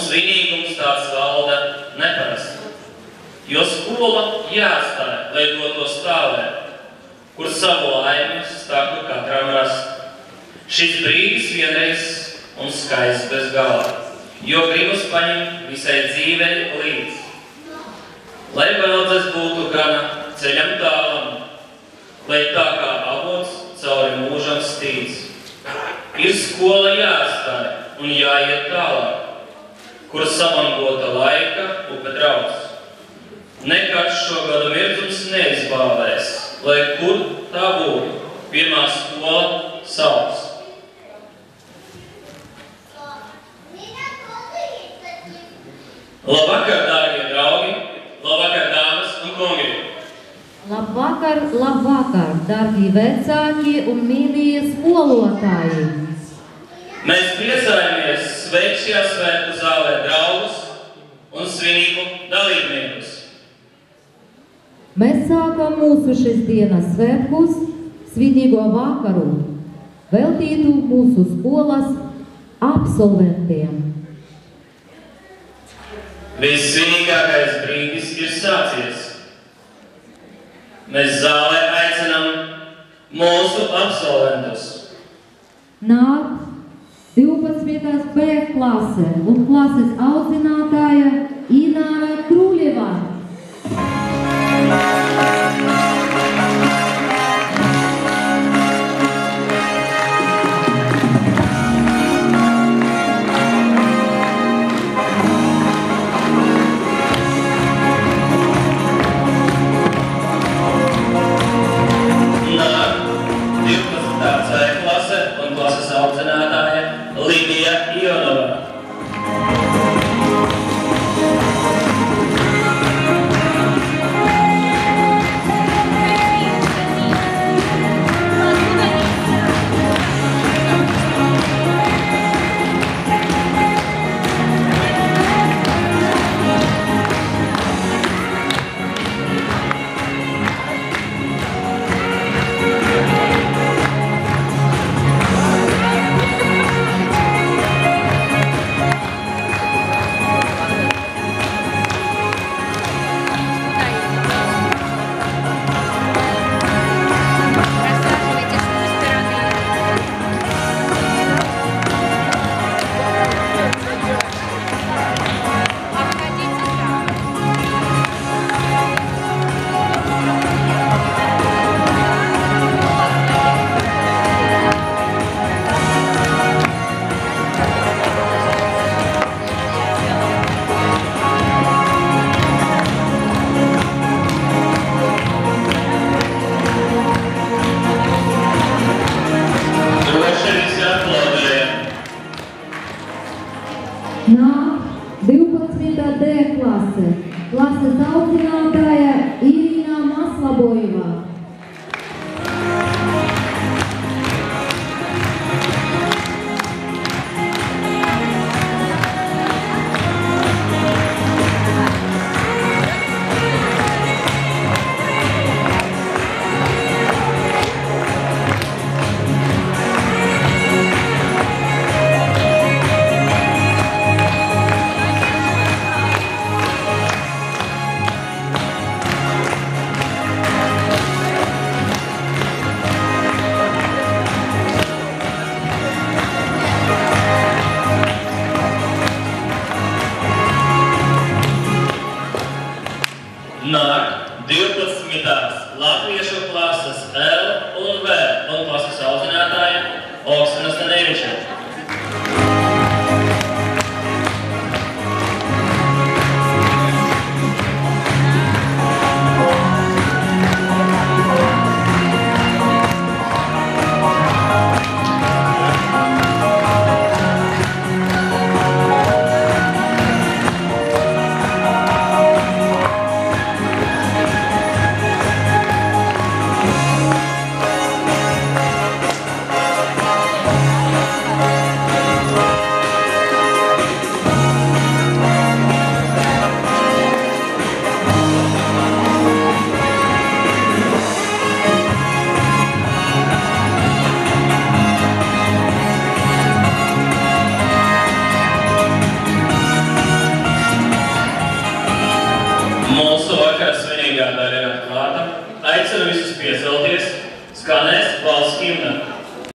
svinīgums tāds valda neparasti. Jo skola jāstāja, lai dotos tālēt, kur savu laimi stāku katram rast. Šis brīdis vienreiz un skaists bez galā, jo gribas paņemt visai dzīvei līdzi. Lai vēldzes būtu gana ceļam tālam, lai tā kā avots cauri mūžam stīdz. Ir skola jāstāja un jāiet tālāk, kur samangota laika upe trauc. Nekad šo gadu mirdzums neizbāvēs, lai kur tā būtu, pirmā skola sauc. Labvakar, dārgie draugi! Labvakar, dāmas un kungi! Labvakar, labvakar, darbie vecāki un mīļie skolotāji! Mēs priecājamies sveikt šajā svētku zālē draugus un svinību dalībniekus. Mēs sākam mūsu šīs dienas svētkus, svinīgo vakaru, veltītu mūsu skolas absolventiem. Vissvinīgākais brīdis ir sācies. Mēs zālē aicinām mūsu absolventus. Nāk 12. B klase un klases audzinātāja Ināra Krūļeva. Klases audzinātāja 12. latviešu klases L un V un klases audzinātāja Oksana Staneviča. Daļa ir atklāta. Aicinu visus piecelties, skanēs valsts himna.